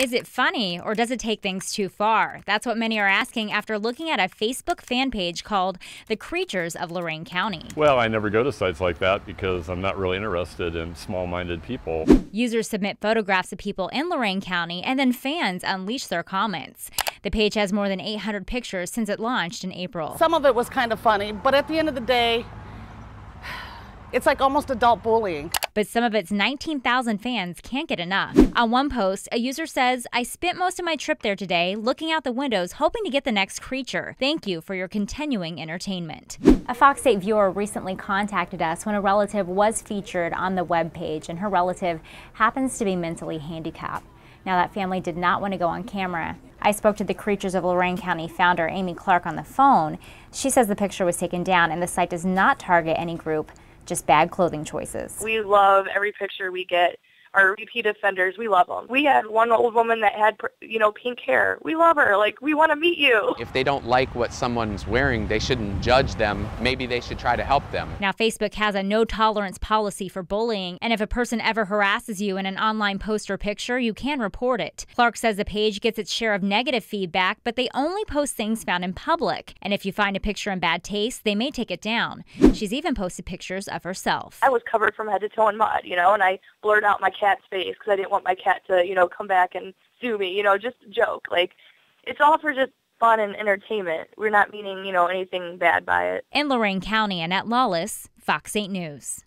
Is it funny or does it take things too far? That's what many are asking after looking at a Facebook fan page called The Creatures of Lorain County. Well, I never go to sites like that because I'm not really interested in small minded people. Users submit photographs of people in Lorain County and then fans unleash their comments. The page has more than 800 pictures since it launched in April. Some of it was kind of funny, but at the end of the day, it's like almost adult bullying. But some of its 19,000 fans can't get enough. On one post, a user says, I spent most of my trip there today looking out the windows hoping to get the next creature. Thank you for your continuing entertainment. A Fox 8 viewer recently contacted us when a relative was featured on the web page and her relative happens to be mentally handicapped. Now that family did not want to go on camera. I spoke to the Creatures of Lorain County founder Amy Clark on the phone. She says the picture was taken down and the site does not target any group just bad clothing choices. We love every picture we get our repeat offenders. We love them. We had one old woman that had, you know, pink hair. We love her. Like, we want to meet you. If they don't like what someone's wearing, they shouldn't judge them. Maybe they should try to help them. Now, Facebook has a no tolerance policy for bullying, and if a person ever harasses you in an online post or picture, you can report it. Clark says the page gets its share of negative feedback, but they only post things found in public. And if you find a picture in bad taste, they may take it down. She's even posted pictures of herself. I was covered from head to toe in mud, you know, and I blurred out my cat's face because I didn't want my cat to, you know, come back and sue me. You know, just a joke. Like, it's all for just fun and entertainment. We're not meaning, you know, anything bad by it. In Lorain County, Annette Lawless, Fox 8 News.